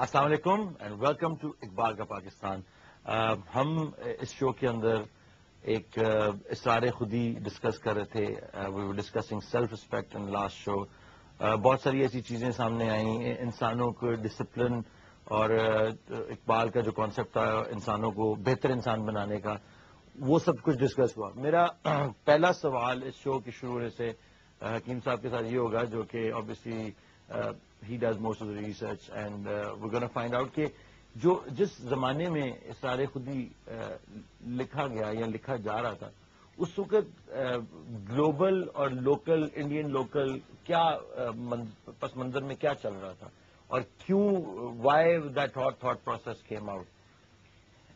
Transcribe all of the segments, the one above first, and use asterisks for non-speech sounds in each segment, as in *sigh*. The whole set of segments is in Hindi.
अस्सलाम एंड वेलकम टू इकबाल का पाकिस्तान। uh, हम इस शो के अंदर एक uh, इसरार खुदी डिस्कस कर रहे थे। We were discussing self respect in last show बहुत सारी ऐसी चीज़ें सामने आई। इंसानों को डिसिप्लिन और uh, इकबाल का जो कॉन्सेप्ट था इंसानों को बेहतर इंसान बनाने का वो सब कुछ डिस्कस हुआ। मेरा *clears throat* पहला सवाल इस शो के शुरू होने से हकीम साहब के साथ ये होगा जो कि obviously he does most of the research and we gonna find out कि जो जिस जमाने में सारे खुदी uh, लिखा गया या लिखा जा रहा था उस वक्त ग्लोबल और लोकल इंडियन लोकल क्या uh, पस मंजर में क्या चल रहा था? और क्यों why that thought thought process came out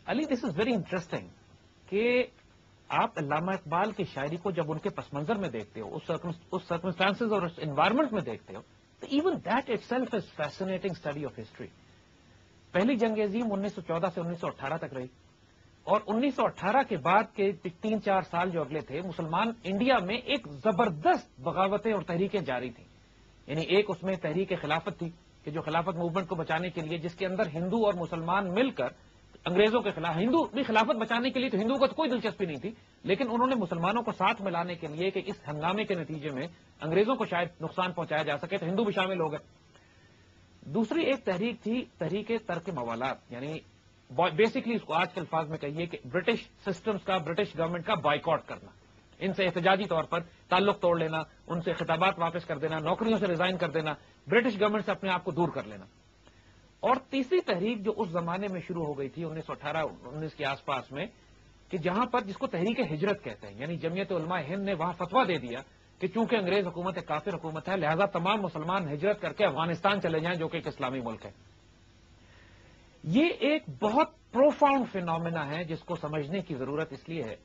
early this is very interesting कि आप अल्लामा इकबाल की शायरी को जब उनके पस मंजर में देखते हो उस सर्कमस्टांसेस और उस इन्वायरमेंट में देखते हो तो even that itself is fascinating study of history पहली जंग अजीम 1914 से 1918 तक रही और 1918 के बाद के तीन चार साल जो अगले थे, मुसलमान इंडिया में एक ज़बरदस्त बगावतें और तहरीकें जारी थी। यानी एक उसमें तहरीक खिलाफत थी कि जो खिलाफत मूवमेंट को बचाने के लिए जिसके अंदर हिंदू और मुसलमान मिलकर अंग्रेज़ों के खिलाफ, हिंदू भी खिलाफत बचाने के लिए तो हिंदुओं को तो कोई दिलचस्पी नहीं थी, लेकिन उन्होंने मुसलमानों को साथ मिलाने के लिए कि इस हंगामे के नतीजे में अंग्रेज़ों को शायद नुकसान पहुँचाया जा सके तो हिंदू भी शामिल हो गए। दूसरी एक तहरीक थी, तहरीक तर्क मवालात, यानी बेसिकली इसको आज के अल्फाज में कहिए कि ब्रिटिश सिस्टम्स का ब्रिटिश गवर्नमेंट का बाइकआउट करना। इनसे एहतजाजी तौर पर ताल्लुक तोड़ लेना, उनसे खिताबात वापस कर देना, नौकरियों से रिजाइन कर देना ब्रिटिश गवर्नमेंट से अपने आप को दूर कर लेना। और तीसरी तहरीक जो उस जमाने में शुरू हो गई थी 1918 19 के आसपास में, कि जहाँ पर जिसको तहरीक हिजरत कहते हैं, यानी जमीयत उलमा हिंद ने वहाँ फतवा दे दिया कि चूँकि अंग्रेज़ हुकूमत काफिर हुकूमत है, लिहाजा तमाम मुसलमान हिजरत करके अफ़गानिस्तान चले जाएँ, जो कि एक इस्लामी मुल्क है। ये एक बहुत प्रोफाउंड फिनोमिना है, जिसको समझने की ज़रूरत इसलिए है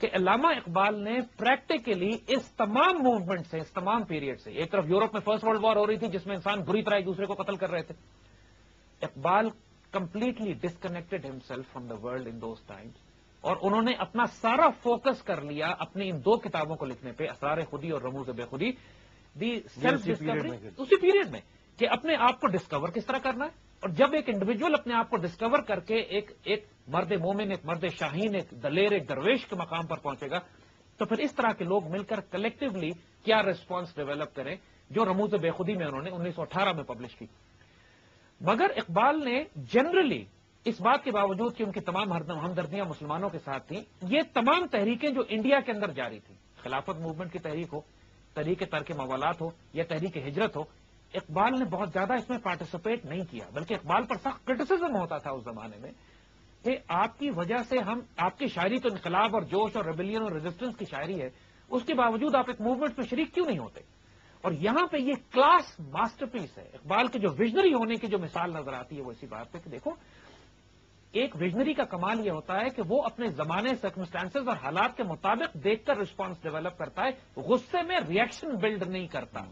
कि अलामा इकबाल ने प्रैक्टिकली इस तमाम मूवमेंट से, इस तमाम पीरियड से, एक तरफ़ यूरोप में फ़र्स्ट वर्ल्ड वॉर हो रही थी, जिसमें इंसान बुरी तरह एक दूसरे को कत्ल कर रहे थे Iqbal completely disconnected himself from the world in those times और उन्होंने अपना सारा फोकस कर लिया अपनी इन दो किताबों को लिखने पे असरार खुदी और Rumuz Bekhudi the self discovery उसी पीरियड में कि अपने आप को डिस्कवर किस तरह करना है। और जब एक इंडिविजुअल अपने आप को डिस्कवर करके एक एक मर्द मोमिन एक मर्द शाहीन एक दलेर एक दरवेश के मकाम पर पहुंचेगा तो फिर इस तरह के लोग मिलकर कलेक्टिवली क्या रिस्पॉन्स डेवलप करें जो रमूज बेखुदी में उन्होंने 1918 में पब्लिश की। मगर इकबाल ने जनरली इस बात के बावजूद कि उनकी तमाम हमदर्दियाँ मुसलमानों के साथ थी, ये तमाम तहरीकें जो इंडिया के अंदर जारी थी, खिलाफत मूवमेंट की तहरीक हो, तहरीक तर्क मवालात हो, या तहरीक हिजरत हो, इकबाल ने बहुत ज़्यादा इसमें पार्टिसिपेट नहीं किया। बल्कि इकबाल पर सख्त क्रिटिसिज्म होता था उस जमाने में कि आपकी वजह से हम आपकी शायरी तो इनकलाब और जोश और रेबिलियन और रेजिस्टेंस की शायरी है, उसके बावजूद आप एक मूवमेंट में शरीक क्यों नहीं होते? और यहाँ पे ये क्लास मास्टरपीस है। इकबाल के जो विजनरी होने की जो मिसाल नज़र आती है वो इसी बात पे कि देखो, एक विजनरी का कमाल यह होता है कि वो अपने जमाने सर्कमस्टांसेस और हालात के मुताबिक देखकर रिस्पॉन्स डेवलप करता है। गुस्से में रिएक्शन बिल्ड नहीं करता।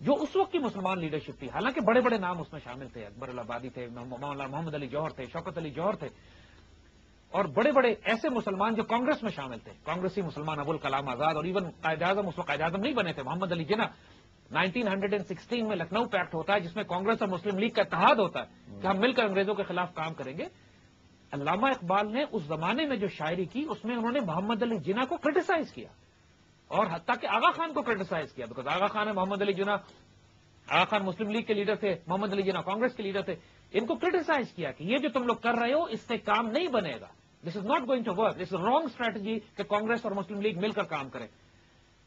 जो उस वक्त की मुसलमान लीडरशिप थी, हालाँकि बड़े बड़े नाम उसमें शामिल थे। अकबर अलाबादी थे मौला मोहम्मद अली जौहर थे, शौकत अली जौहर थे। और बड़े बड़े ऐसे मुसलमान जो कांग्रेस में शामिल थे। कांग्रेसी मुसलमान अबुल कलाम आज़ाद और इवन कायद आज़म उस वक्त कायद आज़म नहीं बने थे। मोहम्मद अली जिना 1916 में लखनऊ पैक्ट होता है, जिसमें कांग्रेस और मुस्लिम लीग का इतिहाद होता है कि हम मिलकर अंग्रेज़ों के खिलाफ काम करेंगे। अलामा इकबाल ने उस जमाने में जो शायरी की, उसमें उन्होंने मोहम्मद अली जिना को क्रिटिसाइज किया और हत्या कि आगा खान को क्रिटिसाइज किया। बिकॉज़ आगा खान है मोहम्मद अली जिना आगा खान मुस्लिम लीग के लीडर थे, मोहम्मद अली जिना कांग्रेस के लीडर थे। इनको क्रिटिसाइज किया कि ये जो तुम लोग कर रहे हो, इससे काम नहीं बनेगा। This is not going to work this wrong strategy कि कांग्रेस और मुस्लिम लीग मिलकर काम करें।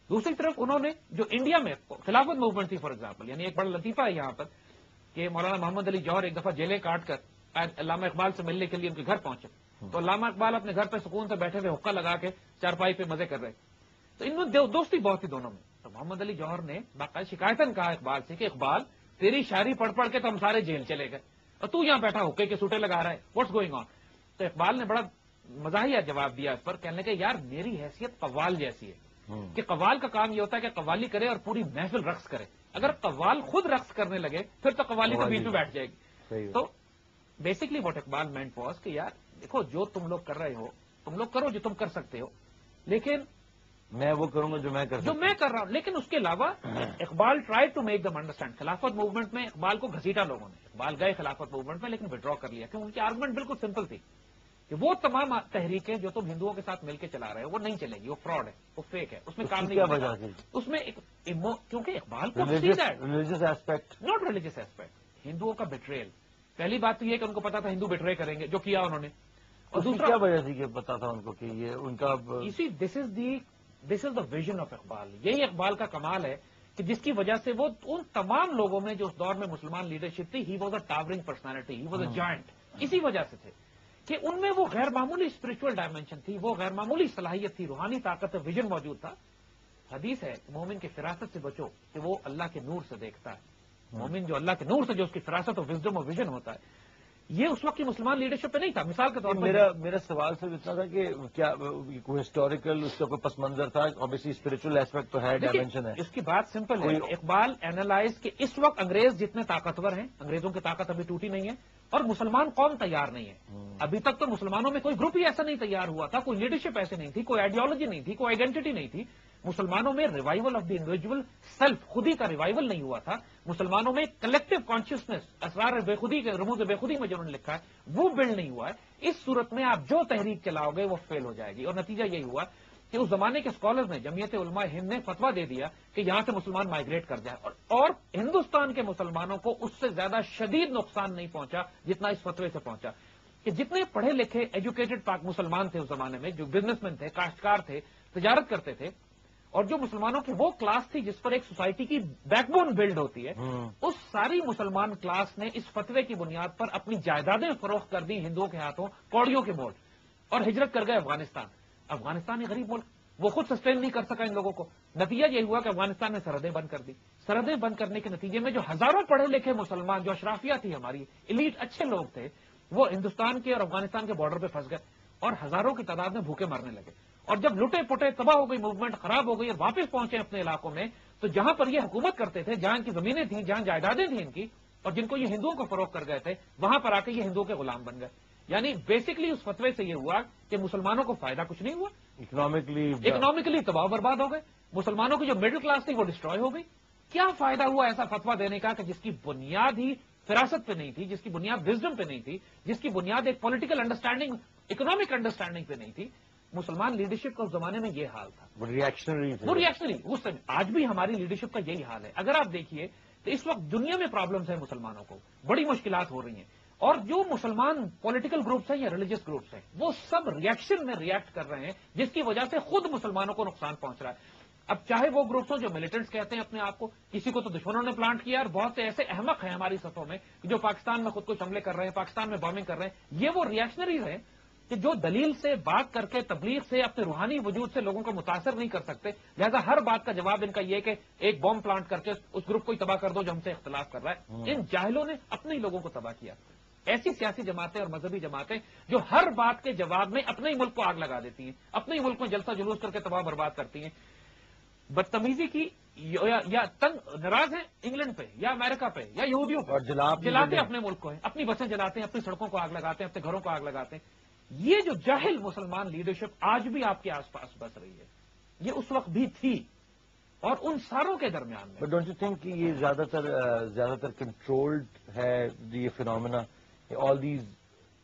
दूसरी तरफ़ उन्होंने जो इंडिया में खिलाफत मूवमेंट थी फॉर एग्ज़ाम्पल यानी एक बड़ा लतीफा है यहाँ पर कि मौलाना मोहम्मद अली जौहर एक दफ़ा जेलें काट कर अलामा इकबाल से मिलने के लिए उनके घर पहुँचे। तो अलामा इकबाल अपने घर पर सुकून से बैठे हुए हुक्का लगा के चारपाई पे मज़े कर रहे तो इनमें दोस्ती बहुत थी दोनों में। तो मोहम्मद अली जौहर ने बाकायदा शिकायतन कहा इकबाल से कि इकबाल, तेरी शायरी पढ़ पढ़ के तो हम सारे जेल चले गए। और तू यहाँ बैठा हुक्के के सूटे लगा रहा है। व्हाट्स गोइंग ऑन तो इकबाल ने बड़ा मजाहिया जवाब दिया इस पर कहने के यार मेरी हैसियत कवाल जैसी है। कि कवाल का काम यह होता है कि कवाली करे और पूरी महफिल रक्स करे। अगर कवाल खुद रक्स करने लगे फिर तो कवाली तो बीच में बैठ जाएगी। तो basically what Iqbal meant was कि यार देखो जो तुम लोग कर रहे हो तुम लोग करो जो तुम कर सकते हो। लेकिन मैं वो करूँगा जो मैं कर जो मैं कर रहा हूँ। लेकिन उसके अलावा Iqbal try to make them understand Khilafat movement में इकबाल को घसीटा लोगों ने। इकबाल गए खिलाफत मूवमेंट में लेकिन विड्रॉ कर लिया क्योंकि उनकी आर्गुमेंट बिल्कुल सिंपल थी। कि वो तमाम तहरीकें जो तुम हिंदुओं के साथ मिलकर चला रहे हो वो नहीं चलेगी वो फ्रॉड है वो फेक है उसमें काम नहीं क्या। वजह उसमें एक इमो क्योंकि इकबाल को religious aspect not religious aspect हिंदुओं का बिट्रेल पहली बात तो ये कि उनको पता था हिंदू बिट्रे करेंगे जो किया उन्होंने। और दूसरा क्या वजह थी कि पता था उनको कि ये उनका इसी this is the this is the vision of Iqbal यही इकबाल का कमाल है कि जिसकी वजह से वो उन तमाम लोगों में जो उस दौर में मुसलमान लीडरशिप थी he was a towering personality he was a giant इसी वजह से थे। कि उनमें वो गैर मामूली स्पिरिचुअल डायमेंशन थी वो गैर मामूली सलाहियत थी रूहानी ताकत विजन मौजूद था। हदीस है मोमिन की फिरासत से बचो कि वो अल्लाह के नूर से देखता है। मोमिन जो अल्लाह के नूर से जो उसकी फिरासत और विजडम और विजन होता है ये उस वक्त की मुसलमान लीडरशिप पे नहीं था। मिसाल के तौर पर मेरा मेरा सवाल सिर्फ़ इतना था कि क्या कोई हिस्टोरिकल उसका कोई पस मंजर था? ऑब्वियसली स्पिरिचुअल एस्पेक्ट तो है डायमेंशन है। इसकी बात सिंपल है। इकबाल एनालाइज कि इस वक्त अंग्रेज़ जितने ताकतवर हैं अंग्रेज़ों की ताकत अभी टूटी नहीं है। और मुसलमान कौन तैयार नहीं है। अभी तक तो मुसलमानों में कोई ग्रुप ही ऐसा नहीं तैयार हुआ था कोई लीडरशिप ऐसे नहीं थी कोई आइडियोलॉजी नहीं थी कोई आइडेंटिटी नहीं थी। मुसलमानों में revival of the individual self खुद ही का रिवाइवल नहीं हुआ था। मुसलमानों में कलेक्टिव कॉन्शियसनेस असरार बेखुदी के रमूज बेखुदी में जो उन्होंने लिखा है वो बिल्ड नहीं हुआ है। इस सूरत में आप जो तहरीक चलाओगे वो फेल हो जाएगी। और नतीजा यही हुआ कि उस जमाने के स्कॉलर्स ने जमीयत उलमा हिंद ने फतवा दे दिया कि यहाँ से मुसलमान माइग्रेट कर जाए। और, और हिंदुस्तान के मुसलमानों को उससे ज़्यादा शदीद नुकसान नहीं पहुँचा जितना इस फतवे से पहुँचा। कि जितने पढ़े लिखे एजुकेटेड पाक मुसलमान थे उस जमाने में जो बिजनेसमैन थे काश्तकार थे तजारत करते थे और जो मुसलमानों की वो क्लास थी जिस पर एक सोसाइटी की बैकबोन बिल्ड होती है हम्म। उस सारी मुसलमान क्लास ने इस फतवे की बुनियाद पर अपनी जायदादें फरोख कर दी हिंदुओं के हाथों कौड़ियों के मोल और हिजरत कर गए अफ़गानिस्तान। अफ़गानिस्तान गरीब मुल्क वो खुद सस्टेन नहीं कर सका इन लोगों को। नतीजा ये हुआ कि अफ़गानिस्तान ने सरहदें बंद कर दी। सरहदें बंद करने के नतीजे में जो हज़ारों पढ़े लिखे मुसलमान, जो अशराफिया थी हमारी इलीट अच्छे लोग थे, वो हिंदुस्तान के और अफ़गानिस्तान के बॉर्डर पे फंस गए और हज़ारों की तादाद में भूखे मरने लगे। और जब लुटे पुटे तबाह हो गई मूवमेंट खराब हो गई और वापस पहुँचे अपने इलाकों में तो जहाँ पर ये हुकूमत करते थे, जहाँ इनकी जमीनें थी, जहाँ जायदादें थी इनकी, और जिनको ये हिंदुओं को फरोख कर गए थे, वहाँ पर आके ये हिंदुओं के गुलाम बन गए। यानी बेसिकली उस फतवे से ये हुआ कि मुसलमानों को फ़ायदा कुछ नहीं हुआ। इकोनॉमिकली इकोनॉमिकली तबाह बर्बाद हो गए। मुसलमानों की जो मिडिल क्लास थी वो डिस्ट्रॉय हो गई। क्या फ़ायदा हुआ ऐसा फतवा देने का कि जिसकी बुनियाद ही फिरासत पे नहीं थी जिसकी बुनियाद विजडम पे नहीं थी जिसकी बुनियाद एक पॉलिटिकल अंडरस्टैंडिंग इकोनॉमिक अंडरस्टैंडिंग पे नहीं थी? मुसलमान लीडरशिप का उस जमाने में ये हाल था। वो रिएक्शनरी वो रिएक्शनरी उस समय आज भी हमारी लीडरशिप का यही हाल है। अगर आप देखिए तो इस वक्त दुनिया में प्रॉब्लम्स है मुसलमानों को। बड़ी मुश्किलात हो रही हैं। और जो मुसलमान पॉलिटिकल ग्रुप्स हैं या रिलीजियस ग्रुप्स हैं वो सब रिएक्शन में रिएक्ट कर रहे हैं जिसकी वजह से खुद मुसलमानों को नुकसान पहुँच रहा है। अब चाहे वो ग्रुप्स हो जो मिलिटेंट्स कहते हैं अपने आप को किसी को तो दुश्मनों ने प्लांट किया और बहुत से ऐसे अहमक हैं हमारी सफों में जो पाकिस्तान में खुद को हमले कर रहे हैं पाकिस्तान में बॉम्बिंग कर रहे हैं। ये वो रिएक्शनरीज हैं कि जो दलील से बात करके तबलीग से अपने रूहानी वजूद से लोगों को मुतासर नहीं कर सकते। लिहाजा हर बात का जवाब इनका यह कि एक बॉम्ब प्लांट करके उस ग्रुप को ही तबाह कर दो जो हमसे इख्तलाफ कर रहा है। इन जाहिलों ने अपने ही लोगों को तबाह किया। ऐसी सियासी जमातें और मजहबी जमातें जो हर बात के जवाब में अपने ही मुल्क को आग लगा देती हैं अपने ही मुल्क में जलसा जुलूस करके तबाह बर्बाद करती हैं। बदतमीजी की या, या तंग नाराज़ है इंग्लैंड पे या अमेरिका पे या यहूदियों पे। और जलाब भी जलाते जले। अपने मुल्क को है अपनी बसें जलाते हैं अपनी सड़कों को आग लगाते हैं अपने घरों को आग लगाते हैं। ये जो जाहिल मुसलमान लीडरशिप आज भी आपके आसपास बस रही है। ये उस वक्त भी थी और उन सारों के दरमियान में। बट डोंट यू थिंक कि ये ज़्यादातर ज़्यादातर कंट्रोल्ड है ये फिनोमेना ऑल दीज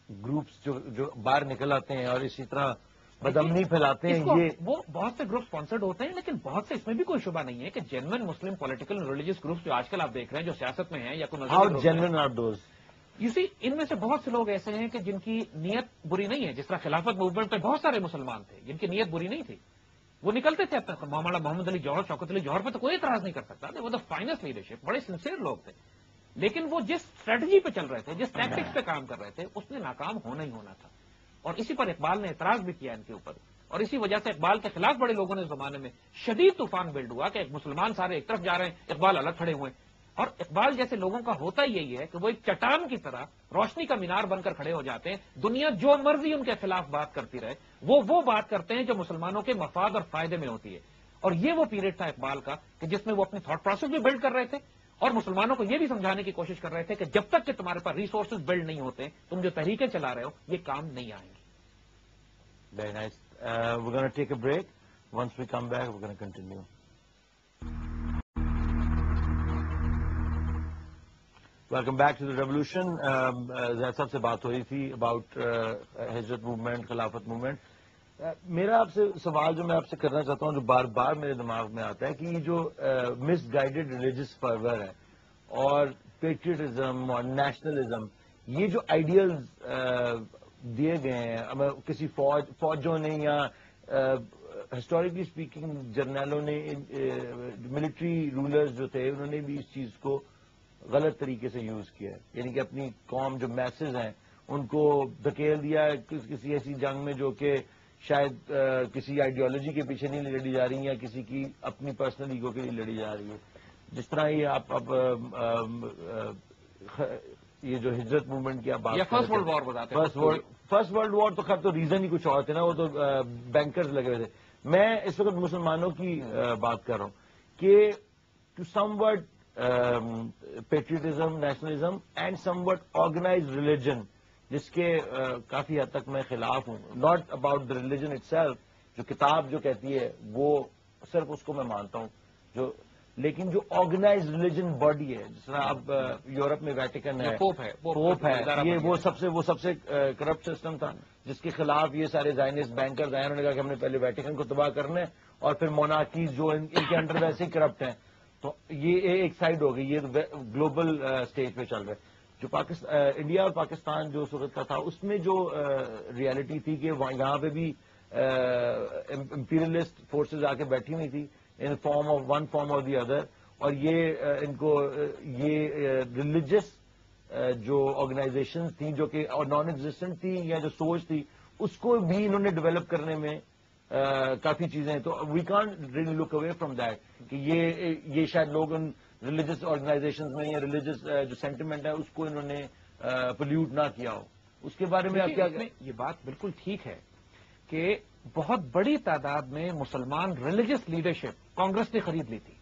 ग्रुप्स जो जो बाहर निकल आते हैं और इसी तरह बदमनी फैलाते हैं ये वो बहुत से ग्रुप स्पॉन्सर्ड होते हैं लेकिन बहुत से इसमें भी कोई शुभा नहीं है कि genuine Muslim political religious groups जो आजकल आप देख रहे हैं जो सियासत में है या कोई group are those you see इनमें से बहुत से लोग ऐसे हैं कि जिनकी नीयत बुरी नहीं है जिस तरह खिलाफत मूवमेंट में बहुत सारे मुसलमान थे जिनकी नीयत बुरी नहीं थी। वो निकलते थे अपना मोहम्मद अली जौहर शौकत अली जौहर पर तो कोई इतराज नहीं कर सकता। वो द फाइनेस्ट लीडरशिप बड़े सिंसियर लोग थे। लेकिन वो जिस स्ट्रेटजी पे चल रहे थे जिस टैक्टिक्स पे काम कर रहे थे उसने नाकाम होना ही होना था। और इसी पर इकबाल ने एतराज़ भी किया इनके ऊपर। और इसी वजह से इकबाल के खिलाफ बड़े लोगों ने जमाने में शदीद तूफ़ान बिल्ड हुआ कि मुसलमान सारे एक तरफ़ जा रहे हैं इकबाल अलग खड़े हुए और इकबाल जैसे लोगों का होता ही यही है कि वो एक चट्टान की तरह रोशनी का मीनार बनकर खड़े हो जाते हैं। दुनिया जो मर्ज़ी उनके खिलाफ बात करती रहे वो वो बात करते हैं जो मुसलमानों के मफाद और फ़ायदे में होती है। और ये वो पीरियड था इकबाल का कि जिसमें वो अपने थॉट प्रोसेस भी बिल्ड कर रहे थे। और मुसलमानों को यह भी समझाने की कोशिश कर रहे थे कि जब तक कि तुम्हारे पास रिसोर्सेज बिल्ड नहीं होते तुम जो तरीके चला रहे हो ये काम नहीं आएँगे। Come back, we're going to continue. Welcome back to the revolution साहब से बात हो रही थी अबाउट हिजरत मूवमेंट खिलाफत मूवमेंट मेरा आपसे सवाल जो मैं आपसे करना चाहता हूँ, जो बार बार मेरे दिमाग में आता है कि ये जो मिस गाइडेड रिलीजियस फर्वर है और पेट्रियटिज्म और नेशनलिज्म ये जो आइडियल्स दिए गए हैं किसी फौज, फौजों ने या हिस्टोरिकली स्पीकिंग जर्नलों ने मिलिट्री रूलर्स जो थे, उन्होंने भी इस चीज़ को गलत तरीके से यूज़ किया है। यानी कि अपनी कौम जो मैसेज हैं, उनको धकेल दिया किसी ऐसी जंग में जो कि शायद आ, किसी आइडियोलॉजी के पीछे नहीं लड़ी जा रही या किसी की अपनी पर्सनल ईगो के लिए लड़ी जा रही है। जिस तरह ये आप अब ये जो हिजरत मूवमेंट की आप बात फ़र्स्ट वर्ल्ड वॉर बताते first world first world war तो खैर तो रीजन ही कुछ और थे ना वो तो बैंकर्स लगे हुए थे। मैं इस वक्त मुसलमानों की बात कर रहा हूँ कि to some word patriotism nationalism and somewhat organise religion जिसके काफ़ी हद तक मैं खिलाफ हूँ। Not about the religion it जो किताब जो कहती है वो सिर्फ़ उसको मैं मानता हूँ। जो लेकिन जो ऑर्गेनाइज रिलीजन बॉडी है जिस तरह अब यूरोप में वैटिकन है पोप है पोप है ये वो सबसे वो सबसे करप्ट सिस्टम था जिसके खिलाफ ये सारे जाइनिस्ट बैंकर आए उन्होंने कहा कि हमने पहले वैटिकन को तबाह करना है और फिर मोनाकीज जो इनके अंडर वैसे ही करप्ट हैं। तो ये एक साइड हो गई ये तो ग्लोबल स्टेज पे चल रहा है। जो पाकिस्तान इंडिया और पाकिस्तान जो सूरत का था, उसमें जो रियलिटी थी कि यहाँ पे भी इंपीरियलिस्ट फोर्सेज आके बैठी हुई थी in form of one form of the other और ये इनको ये रिलीजियस जो ऑर्गेनाइजेशन थी, जो कि नॉन एग्जिस्टेंट थी, या जो सोच थी, उसको भी इन्होंने डेवलप करने में काफ़ी चीज़ें तो we can really look away from that कि ये ये शायद लोग उन रिलीजियस ऑर्गेनाइजेशन में या रिलीजियस जो सेंटिमेंट है उसको इन्होंने पोल्यूट ना किया हो। उसके बारे में आप क्या ये बात बिल्कुल ठीक है कि बहुत बड़ी तादाद में मुसलमान रिलीजियस लीडरशिप कांग्रेस ने खरीद ली थी।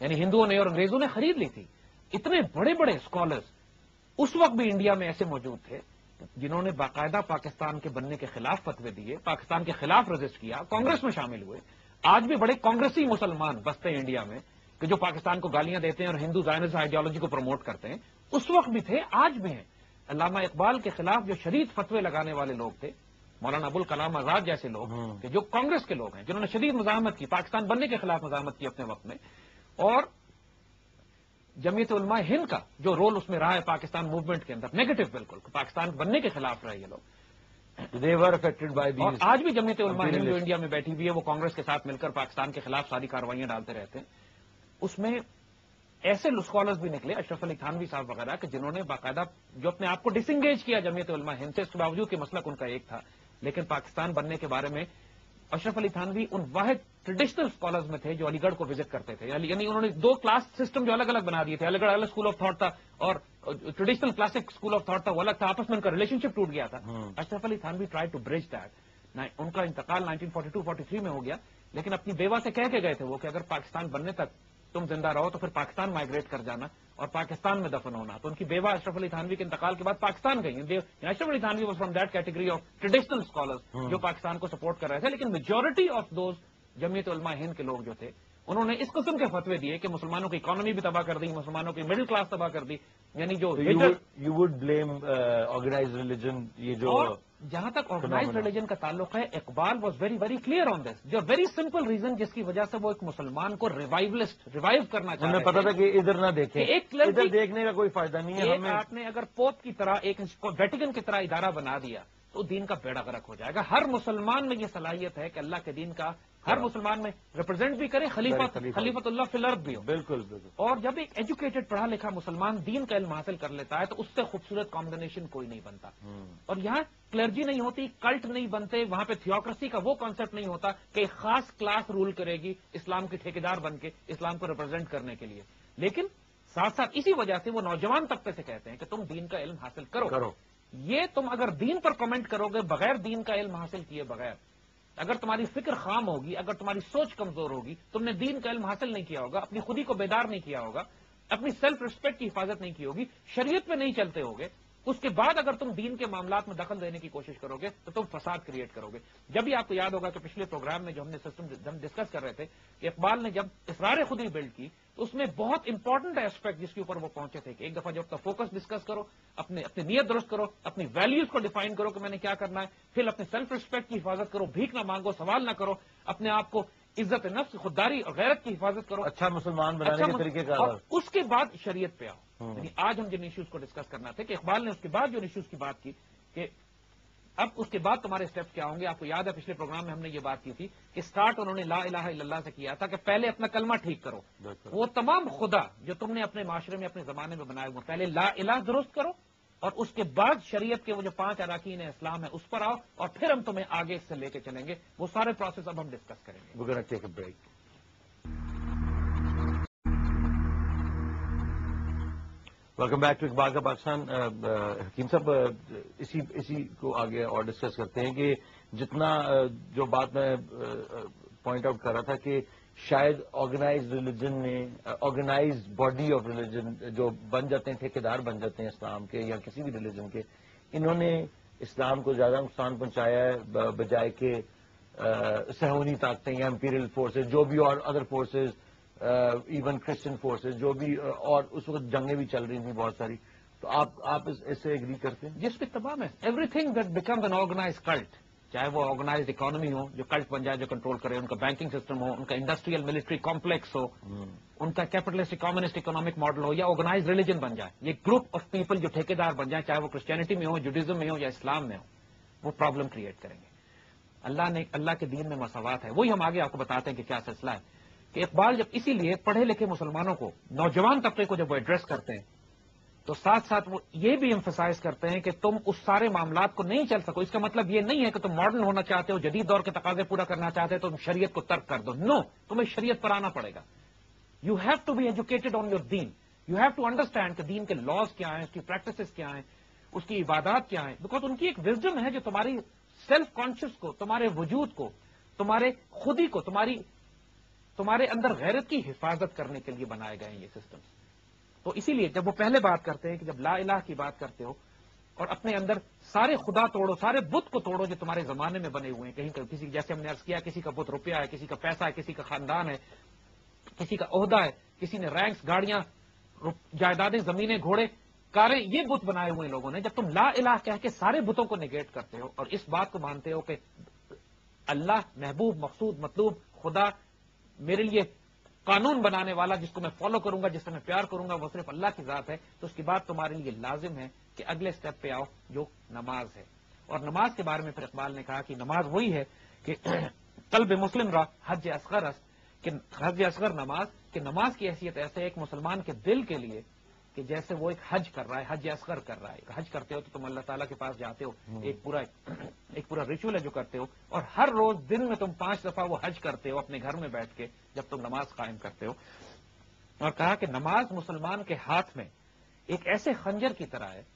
यानी हिंदुओं ने और अंग्रेज़ों ने खरीद ली थी। इतने बड़े बड़े स्कॉलर्स उस वक्त भी इंडिया में ऐसे मौजूद थे जिन्होंने बाकायदा पाकिस्तान के बनने के खिलाफ फतवे दिए पाकिस्तान के खिलाफ रजिस्ट किया कांग्रेस में शामिल हुए। आज भी बड़े कांग्रेसी मुसलमान बसते हैं इंडिया में। कि जो पाकिस्तान को गालियाँ देते हैं और हिंदू जायनिज आइडियोलॉजी को प्रमोट करते हैं उस वक्त भी थे आज भी हैं। अलामा इकबाल के खिलाफ जो शदीद फतवे लगाने वाले लोग थे मौलाना अबुल कलाम आज़ाद जैसे लोग हम्म। कि जो कांग्रेस के लोग हैं जिन्होंने शदीद मजामत की पाकिस्तान बनने के खिलाफ मजामत की अपने वक्त में और जमीयत उलमा हिंद का जो रोल उसमें रहा है पाकिस्तान मूवमेंट के अंदर नेगेटिव बिल्कुल पाकिस्तान बनने के खिलाफ रहे ये लोग। देवर अफेक्टेड बाय आज भी जमीयत उलमा हिंद जो इंडिया में बैठी हुई है वो कांग्रेस के साथ मिलकर पाकिस्तान के खिलाफ सारी कार्रवाइयाँ डालते रहते हैं। उसमें ऐसे स्कॉलर्स भी निकले अशरफ अली थानवी साहब वगैरह कि जिन्होंने बाकायदा जो अपने आप को डिसंगेज किया जमीयत उलमा हिंद से इसके बावजूद कि मसलक उनका एक था। लेकिन पाकिस्तान बनने के बारे में अशरफ अली थानवी उन वाहिद ट्रेडिशनल स्कॉलर्स में थे जो अलीगढ़ को विज़िट करते थे। यानी उन्होंने दो क्लास सिस्टम जो अलग अलग बना दिए थे। अलीगढ़ अलग स्कूल ऑफ़ थॉट था और traditional classic school of thought था वो अलग था। आपस में उनका रिलेशनशिप टूट गया था। हम्म। Ashraf Ali Thanvi try to bridge that उनका इंतकाल 1942-43 में हो गया। लेकिन अपनी बेवा से कह के गए थे वो कि अगर पाकिस्तान बनने तक तुम ज़िंदा रहो तो फिर पाकिस्तान माइग्रेट कर जाना और पाकिस्तान में दफन होना। तो उनकी बेवा अशरफ अली थानवी के इंतकाल के बाद पाकिस्तान गई। Ashraf Ali Thanvi was from that category of traditional scholars जो पाकिस्तान को सपोर्ट कर रहे थे लेकिन majority of those Jamiat Ulama Hind के लोग जो थे उन्होंने इस किस्म के फतवे दिए कि मुसलमानों की इकोनॉमी भी तबाह कर दी मुसलमानों की मिडिल क्लास तबाह कर दी। यानी जो you would blame organise religion ये जो जहाँ तक ऑर्गेनाइज रिलीजन का ताल्लुक है Iqbal was very very clear on this जो वेरी सिंपल रीजन जिसकी वजह से वो एक मुसलमान को रिवाइवलिस्ट रिवाइव करना चाहते पता था कि इधर ना देखे। एक इधर देखने का कोई फ़ायदा नहीं है हमें। आपने अगर पोप की तरह एक वेटिकन की तरह इदारा बना दिया तो दीन का बेड़ा गर्क हो जाएगा। हर मुसलमान में ये सलाहियत है कि अल्लाह के दीन का हर। मुसलमान में रिप्रेजेंट भी करे खलीफा खलीफतुल्लाह फिलर्द भी हो। बिल्कुल बिल्कुल। और जब एक एजुकेटेड पढ़ा लिखा मुसलमान दीन का इल्म हासिल कर लेता है तो उससे खूबसूरत कॉम्बिनेशन कोई नहीं बनता। हम्म। और यहाँ क्लर्जी नहीं होती कल्ट नहीं बनते वहाँ पे थियोक्रेसी का वो कॉन्सेप्ट नहीं होता कि खास क्लास रूल करेगी इस्लाम के ठेकेदार बन के इस्लाम को रिप्रेजेंट करने के लिए। लेकिन साथ साथ इसी वजह से वो नौजवान तबके से कहते हैं कि तुम दीन का इल्म हासिल करो। करो। ये तुम अगर दीन पर कमेंट करोगे बगैर दीन का इल्म हासिल किए बगैर अगर तुम्हारी फ़िक्र खाम होगी, अगर तुम्हारी सोच कमज़ोर होगी, तुमने दीन का इल्म हासिल नहीं किया होगा, अपनी खुदी को बेदार नहीं किया होगा, अपनी सेल्फ रिस्पेक्ट की हिफाजत नहीं की होगी, शरीयत पे नहीं चलते होगे उसके बाद अगर तुम दीन के मामला में दखल देने की कोशिश करोगे तो तुम फसाद क्रिएट करोगे। जब भी आपको याद होगा कि पिछले प्रोग्राम में जो हमने सिस्टम हम डिस्कस कर रहे थे, कि इकबाल ने जब इसरार खुदी बिल्ड की तो उसमें बहुत इंपॉर्टेंट एस्पेक्ट जिसके ऊपर वो पहुँचे थे कि एक दफ़ा जब अपना फोकस डिस्कस करो, अपने, अपनी नीयत दुरुस्त करो, अपनी वैल्यूज़ को डिफाइन करो कि मैंने क्या करना है, फिर अपने सेल्फ रिस्पेक्ट की हिफाजत करो, भीख ना मांगो, सवाल ना करो, अपने आप को इज़्ज़त नफ्स खुददारी और गैरत की हिफाजत करो। अच्छा मुसलमान बनाने अच्छा के मुस- तरीके का और उसके बाद शरीयत पे आओ। हम्म। यानी आज हम जिन इश्यूज़ को डिस्कस करना थे कि इकबाल ने उसके बाद जो इश्यूज़ की बात की कि अब उसके बाद तुम्हारे स्टेप्स क्या होंगे? आपको याद है पिछले प्रोग्राम में हमने ये बात की थी कि स्टार्ट उन्होंने ला इलाहा इल्लल्लाह से किया था कि पहले अपना कलमा ठीक करो। वो तमाम खुदा जो तुमने अपने माशरे में अपने जमाने में बनाए हुए पहले ला इलाह दुरुस्त करो और उसके बाद शरीयत के वो जो पाँच अराकीन इस्लाम है, उस पर आओ और फिर हम तुम्हें आगे इससे लेके चलेंगे। वो सारे प्रोसेस अब हम डिस्कस करेंगे। Break. Welcome back to Iqbal का पाकिस्तान। हकीम साहब इसी इसी को आगे और डिस्कस करते हैं कि जितना जो बात मैं पॉइंट आउट कर रहा था कि शायद ऑर्गेनाइज रिलीजन ने ऑर्गेनाइज बॉडी ऑफ़ रिलीजन जो बन जाते हैं, ठेकेदार बन जाते हैं इस्लाम के या किसी भी रिलीजन के, इन्होंने इस्लाम को ज़्यादा नुकसान पहुँचाया है बजाय के सहूनी ताकतें या इंपीरियल फोर्सेज जो भी और other forces even Christian forces जो भी और उस वक्त जंगें भी चल रही थी बहुत सारी। तो आप आप इससे एग्री करते हैं? जिस पे तमाम है everything that becomes an organise cult चाहे वो ऑर्गेनाइज इकोनॉमी हो जो कल्ट बन जाए जो कंट्रोल करे उनका बैंकिंग सिस्टम हो उनका इंडस्ट्रियल मिलिट्री कॉम्प्लेक्स हो उनका कैपिटलिस्ट कम्युनिस्ट इकोनॉमिक मॉडल हो या ऑर्गेनाइज रिलीजन बन जाए ये ग्रुप ऑफ़ पीपल जो ठेकेदार बन जाए चाहे वो क्रिश्चियनिटी में हो जुडिज्म में हो या इस्लाम में हो वो प्रॉब्लम क्रिएट करेंगे। अल्लाह ने अल्लाह के दीन में मसावत है। वही हम आगे आपको बताते हैं कि क्या सिलसिला है। कि इकबाल जब इसीलिए पढ़े लिखे मुसलमानों को नौजवान तबके को जब वो एड्रेस करते हैं तो साथ साथ वो ये भी एम्फोसाइज करते हैं कि तुम उस सारे मामला को नहीं चल सको। इसका मतलब ये नहीं है कि तुम मॉडर्न होना चाहते हो, जदीद दौर के तकाजे पूरा करना चाहते हो तो तुम शरीयत को तर्क कर दो। नो तुम्हें शरीयत पर आना पड़ेगा। You have to be educated on your Deen you have to understand कि दीन के लॉज क्या हैं, उसकी प्रैक्टिस क्या हैं, उसकी इबादत क्या है। बिकॉज़ उनकी एक विजडम है जो तुम्हारी सेल्फ कॉन्शियस को, तुम्हारे वजूद को, तुम्हारे खुदी को, तुम्हारी, तुम्हारे अंदर गैरत की हिफाजत करने के लिए बनाए गए हैं ये सिस्टम तो इसीलिए जब वो पहले बात करते हैं कि जब ला इलाह की बात करते हो और अपने अंदर सारे खुदा तोड़ो, सारे बुत को तोड़ो जो तुम्हारे जमाने में बने हुए हैं, कहीं किसी जैसे हमने अर्ज़ किया, किसी का बुत रुपया है, किसी का पैसा है, किसी का खानदान है, किसी का ओहदा है, किसी ने रैंक्स गाड़ियाँ जायदादें, जमीनें, घोड़े, कारें, ये बुत बनाए हुए लोगों ने। जब तुम ला इलाह कह के सारे बुतों को निगेट करते हो और इस बात को मानते हो कि अल्लाह महबूब, मकसूद, मतलूब, खुदा मेरे लिए कानून बनाने वाला जिसको मैं फॉलो करूँगा, जिससे मैं प्यार करूँगा, वो सिर्फ़ अल्लाह की जात है। तो उसकी बात तुम्हारे लिए लाजिम है कि अगले स्टेप पे आओ जो नमाज़ है। और नमाज़ के बारे में फिर इकबाल ने कहा कि नमाज़ वही है कि *clears throat* कल्ब मुस्लिम रहा, हज असगर हज असगर नमाज़, कि नमाज़ की हैसियत ऐसे एक मुसलमान के दिल के लिए कि जैसे वो एक हज कर रहा है हज असगर कर रहा है। हज करते हो तो तुम अल्लाह ताला के पास जाते हो। एक पूरा एक पूरा रिचुअल है जो करते हो। और हर रोज दिन में तुम पाँच दफ़ा वो हज करते हो अपने घर में बैठ के जब तुम नमाज़ कायम करते हो। और कहा कि नमाज़ मुसलमान के हाथ में एक ऐसे खंजर की तरह है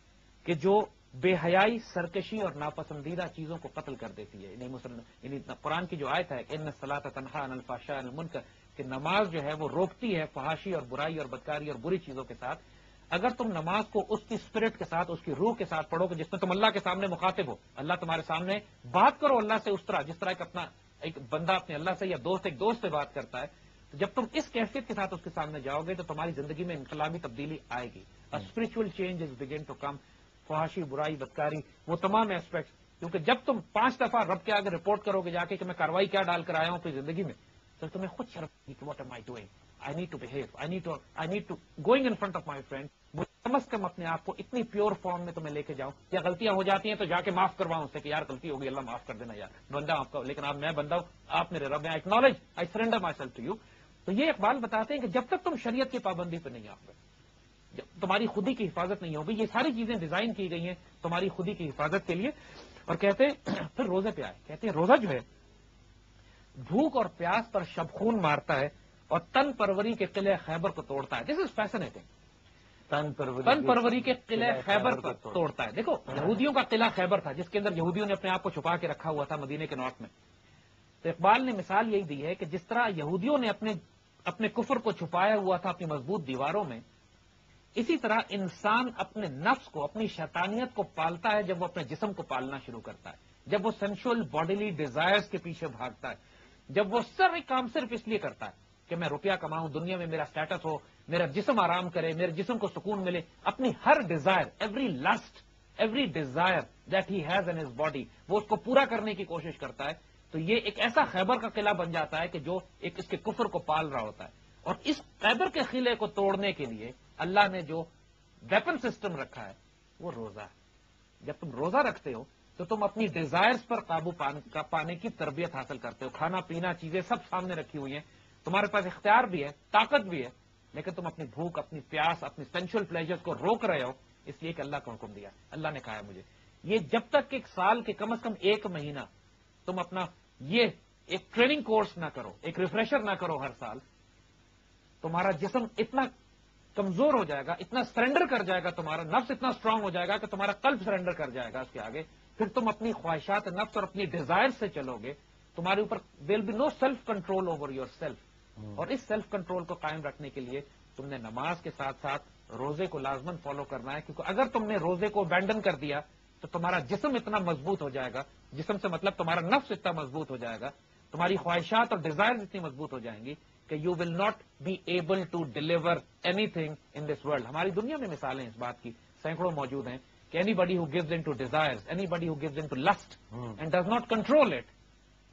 कि जो बेहयाई सरकशी और नापसंदीदा चीज़ों को कत्ल कर देती है। मुसलमान यानी कुरान की जो आयत है इन सलात तनहा अनफाशा मुनकर कि नमाज़ जो है वो रोकती है फहाशी और बुराई और बदकारी और बुरी चीज़ों के साथ। अगर तुम नमाज़ को उसकी स्पिरिट के साथ उसकी रूह के साथ पढ़ोगे जिसमें तुम अल्लाह के सामने मुखातिब हो अल्लाह तुम्हारे सामने बात करो अल्लाह से उस तरह जिस तरह एक अपना एक बंदा अपने अल्लाह से या दोस्त एक दोस्त से बात करता है तो जब तुम इस कैफियत के साथ उसके सामने जाओगे तो तुम्हारी ज़िंदगी में इनकलाबी तब्दीली आएगी। Spiritual change is begin to come फहाशी बुराई बदकारी वो तमाम एस्पेक्ट क्योंकि जब तुम पाँच दफ़ा रब के आगे रिपोर्ट करोगे जाके कि मैं कार्रवाई क्या डालकर आया हूँ अपनी ज़िंदगी में तो तुम्हें खुद शर्म कि what am I doing I need to behave I need to I need to going in front of my friend कम कम अपने आप को इतनी प्योर फॉर्म में तुम्हें लेके जाऊँ। या गलतियाँ हो जाती हैं तो जाके माफ़ करवाऊं उससे कि यार गलती होगी अल्लाह माफ़ कर देना यार। बंदा आपका, लेकिन आप, मैं बंदा हूँ, आप मेरे रब acknowledge I surrender myself to you तो ये इकबाल बताते हैं कि जब तक तुम शरीयत की पाबंदी पर नहीं आओगे, जब तुम्हारी खुदी की हिफाजत नहीं होगी, ये सारी चीज़ें डिज़ाइन की गई हैं तुम्हारी खुदी की हिफाजत के लिए। और कहते हैं, *clears throat* फिर रोज़े पे आए। कहते हैं, रोजा जो है, भूख और प्यास पर शबखून मारता है। और तन परवरी के किले खैबर को तोड़ता है। दिस इज़ फैसिनेटिंग तन परवरी तन परवरी के किले खैबर को तोड़ता है। देखो यहूदियों का किला खैबर था जिसके अंदर यहूदियों ने अपने आप को छुपा के रखा हुआ था मदीने के नॉर्थ में। तो इकबाल ने मिसाल यही दी है कि जिस तरह यहूदियों ने अपने अपने कुफर को छुपाया हुआ था अपनी मज़बूत दीवारों में इसी तरह इंसान अपने नफ्स को अपनी शैतानियत को पालता है जब वो अपने जिस्म को पालना शुरू करता है। जब वो सेंशुअल बॉडीली डिजायर्स के पीछे भागता है। जब वो सर एक काम सिर्फ़ इसलिए करता है कि मैं रुपया कमाऊं दुनिया में मेरा स्टेटस हो मेरा जिस्म आराम करे मेरे जिस्म को सुकून मिले अपनी हर desire every lust every desire that he has in his body वो उसको पूरा करने की कोशिश करता है। तो ये एक ऐसा खैबर का किला बन जाता है कि जो एक इसके कुफर को पाल रहा होता है। और इस खैबर के किले को तोड़ने के लिए अल्लाह ने जो वेपन सिस्टम रखा है वो रोजा है। जब तुम रोजा रखते हो तो तुम अपनी डिजायर्स पर काबू पान, का पाने की तरबियत हासिल करते हो। खाना पीना चीज़ें सब सामने रखी हुई हैं। तुम्हारे पास इख्तियार भी है, ताकत भी है, लेकिन तुम अपनी भूख, अपनी प्यास, अपनी सेंशुअल प्लेजर्स को रोक रहे हो, इसलिए कि अल्लाह का हुक्म दिया। अल्लाह ने कहा है मुझे, ये जब तक एक साल के कम अज कम एक महीना तुम अपना ये एक ट्रेनिंग कोर्स ना करो, एक रिफ्रेशर ना करो हर साल, तुम्हारा जिसम इतना कमज़ोर हो जाएगा, इतना सरेंडर कर जाएगा तुम्हारा, नफ्स इतना स्ट्रांग हो जाएगा कि तुम्हारा कल्प सरेंडर कर जाएगा उसके आगे। फिर तुम अपनी ख्वाहिशात, नफ्स और अपनी डिज़ायर से चलोगे, तुम्हारे ऊपर will be no self control over your self और इस सेल्फ कंट्रोल को कायम रखने के लिए तुमने नमाज़ के साथ साथ रोज़े को लाजमन फॉलो करना है क्योंकि अगर तुमने रोज़े को अबैंडन कर दिया तो तुम्हारा जिसम इतना मज़बूत हो जाएगा। जिसम से मतलब तुम्हारा नफ्स इतना मज़बूत हो जाएगा। तुम्हारी ख्वाहिशात और डिज़ायर इतनी मज़बूत हो जाएँगी कि you will not be able to deliver anything in this world हमारी दुनिया में मिसालें इस बात की सैकड़ों मौजूद हैं कि anybody who gives in to desires anybody who gives in to lust and does not control it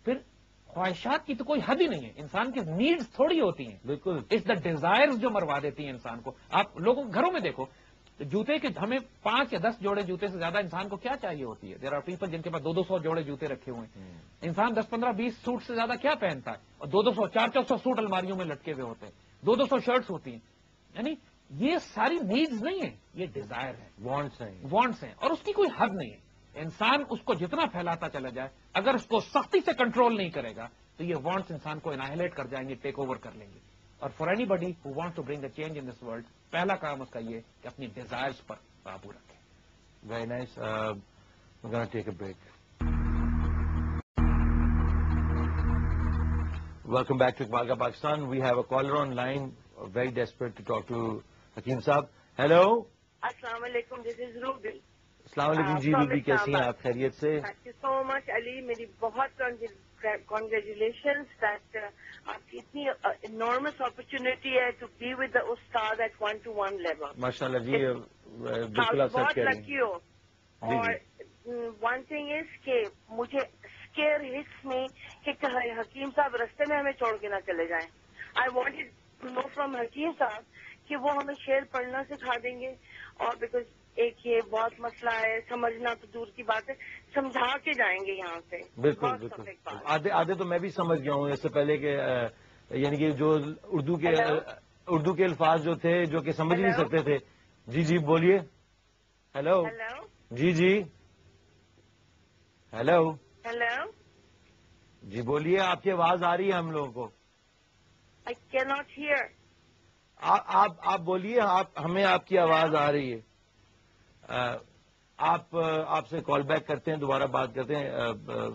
फिर ख्वाहिशात की तो कोई हद ही नहीं है। इंसान की नीड्स थोड़ी होती हैं। बिल्कुल। इट्स द डिजायर्स जो मरवा देती हैं इंसान को। आप लोगों घरों में देखो जूते के हमें पाँच या दस जोड़े जूते से ज़्यादा इंसान को क्या चाहिए होती है? देर आर पीपल जिनके पास दो दो सौ जोड़े जूते रखे हुए हैं। इंसान दस पंद्रह बीस सूट से ज़्यादा क्या पहनता है? और दो दो सौ चार चार सौ सूट अलमारियों में लटके हुए होते हैं। दो दो सौ शर्ट्स होती हैं। यानी ये सारी नीड्स नहीं है ये डिज़ायर है। वांट्स हैं। वांट्स हैं। और उसकी कोई हद नहीं है। इंसान उसको जितना फैलाता चला जाए अगर उसको सख्ती से कंट्रोल नहीं करेगा तो ये वॉन्ट्स इंसान को इनाहलेट कर जाएँगे टेक ओवर कर लेंगे। और for anybody who want to bring the change in this world पहला काम उसका यह कि अपनी डिजायर्स पर काबू रखें। Very nice take a break welcome back to Iqbal का Pakistan we have a caller on line very desperate to talk to Hakim Sahab hello असलाकुम this is Ruby Uh, जी रूबी कैसी हैं आप? खैरियत से? Thank you so much, Ali. मेरी बहुत कॉन्ग्रेचुलेशन that uh, आपकी इतनी uh, अपॉर्चुनिटी है to be with ustad at one to one level. माशाल्लाह जी बिल्कुल आप बहुत कह रही लकी हैं। और वन थिंग इज़ के मुझे स्केयर हिट्स में कि कहीं हकीम साहब रस्ते में हमें छोड़ के ना चले जाएँ। I wanted to know from Hakim Sahab कि वो हमें शेर पढ़ना सिखा देंगे और बिकॉज़ एक ये बहुत मसला है समझना तो दूर की बात है समझा के जाएँगे यहाँ से। बिल्कुल बिल्कुल। आधे आधे तो मैं भी समझ गया हूँ इससे पहले के यानी कि जो उर्दू के उर्दू के अल्फाज जो थे जो कि समझ नहीं सकते थे। जी जी बोलिए। हेलो जी जी। हेलो हेलो जी बोलिए आपकी आवाज़ आ रही है हम लोगों को। आई कैन नॉट हियर आप आप बोलिए आप हमें आपकी आवाज़ आ रही है। आप आपसे कॉल बैक करते हैं दोबारा बात करते हैं।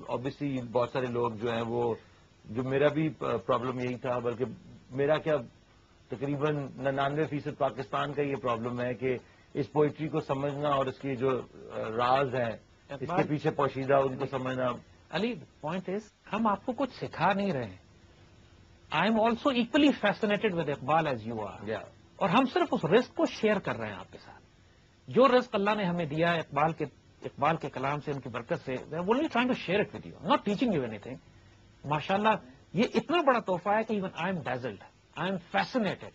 ऑब्वियसली बहुत सारे लोग जो हैं वो जो मेरा भी प्रॉब्लम यही था बल्कि मेरा क्या तकरीबन निन्यानवे फ़ीसद पाकिस्तान का ये प्रॉब्लम है कि इस पोइट्री को समझना और इसकी जो राज हैं इसके पीछे पोशीदा उनको समझना। अली पॉइंट इज़ हम आपको कुछ सिखा नहीं रहे हैं। I am also equally fascinated with Iqbal as you are और हम सिर्फ़ उस रिस्क को शेयर कर रहे हैं आपके साथ। जो रिस्क अल्लाह ने हमें दिया इकबाल के इकबाल के कलाम से, उनकी बरकत से only trying to share it with you not teaching you anything माशाल्लाह, ये इतना बड़ा तोहफा है कि even I am dazzled I am fascinated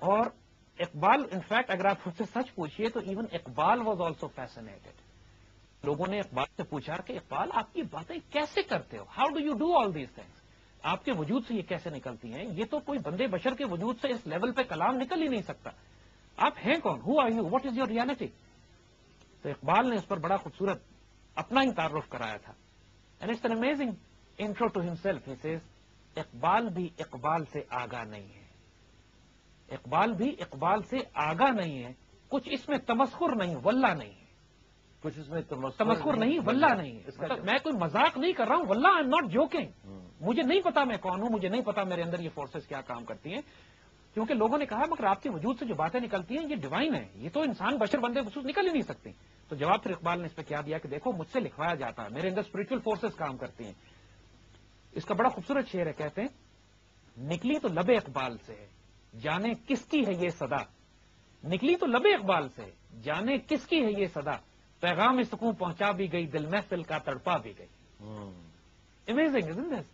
और इकबाल इनफैक्ट अगर आप मुझसे सच पूछिए तो even Iqbal was also fascinated लोगों ने इकबाल से पूछा कि इकबाल, आप ये बातें कैसे करते हो? How do you do all these things आपके वजूद से ये कैसे निकलती हैं? ये तो कोई बंदे बशर के वजूद से इस लेवल पे कलाम निकल ही नहीं सकता। आप हैं कौन? Who are you what is your reality तो इकबाल ने उस पर बड़ा खूबसूरत अपना ही तारुफ कराया था। And it's an amazing intro to himself he says Iqbal भी इकबाल से आगा नहीं है। इकबाल भी इकबाल से आगा नहीं है। कुछ इसमें तमस्कुर नहीं वल्ला नहीं है। कुछ इसमें तमस्कुर नहीं वल्ला नहीं है। इसका मतलब मैं कोई मज़ाक नहीं कर रहा हूँ वल्ला आई एम नॉट जोकिंग मुझे नहीं पता मैं कौन हूँ मुझे नहीं पता मेरे अंदर ये फोर्सेस क्या काम करती हैं। क्योंकि लोगों ने कहा मगर आपके वजूद से जो बातें निकलती हैं ये डिवाइन है। ये तो इंसान बशर बंदे खसूस निकल ही नहीं सकती। तो जवाब फिर इकबाल ने इस पर क्या दिया कि देखो मुझसे लिखवाया जाता है मेरे अंदर स्पिरिचुअल फोर्सेस काम करती हैं। इसका बड़ा खूबसूरत शेर है कहते हैं निकली तो लबे इकबाल से है जाने किसकी है ये सदा। निकली तो लबे इकबाल से जाने किसकी है ये सदा। पैगाम सुकून पहुँचा भी गई दिल महफिल का तड़पा भी गई। Hmm. Amazing isn't this?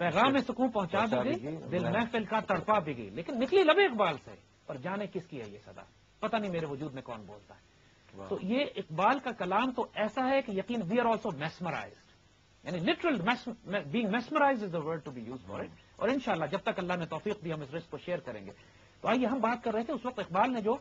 पैगाम सुकून पहुँचा गई, दिल महफिल का तड़पा भी गई लेकिन निकली लबे इकबाल से पर जाने किसकी है ये सदा? पता नहीं मेरे वजूद में कौन बोलता है। तो ये इकबाल का कलाम तो ऐसा है कि यकीन वी आर ऑल्सो मेस्मराइज यानी literal being mesmerise is the word to be use for it और इंशाल्लाह जब तक अल्लाह ने तोफीक दी हम इस रिस्क को शेयर करेंगे। तो आइए हम बात कर रहे थे उस वक्त इकबाल ने जो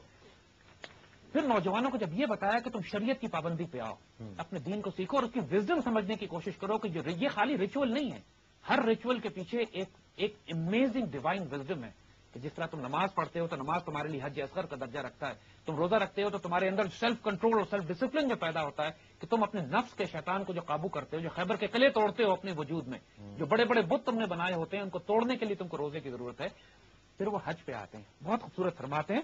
फिर नौजवानों को जब ये बताया कि तुम शरीयत की पाबंदी पे आओ अपने दीन को सीखो और उसकी विजडम समझने की कोशिश करो कि जो ये खाली रिचुअल नहीं है हर रिचुअल के पीछे एक एक अमेजिंग डिवाइन विजडम है कि जिस तरह तुम नमाज़ पढ़ते हो तो नमाज़ तुम्हारे लिए हज असगर का दर्जा रखता है। तुम रोजा रखते हो तो तुम्हारे अंदर सेल्फ कंट्रोल और सेल्फ डिसिप्लिन जो पैदा होता है कि तुम अपने नफ्स के शैतान को जो काबू करते हो जो खैबर के कले तोड़ते हो अपने वजूद में जो बड़े बड़े बुत तुमने बनाए होते हैं उनको तोड़ने के लिए तुमको रोज़े की ज़रूरत है। फिर वो हज पे आते हैं। बहुत खूबसूरत फरमाते हैं